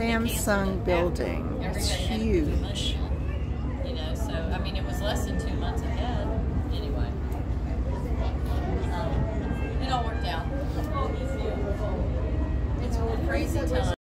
Samsung building. It's huge. You know, so, I mean, it was less than two months ahead, anyway. Um, It all worked out. It's crazy time.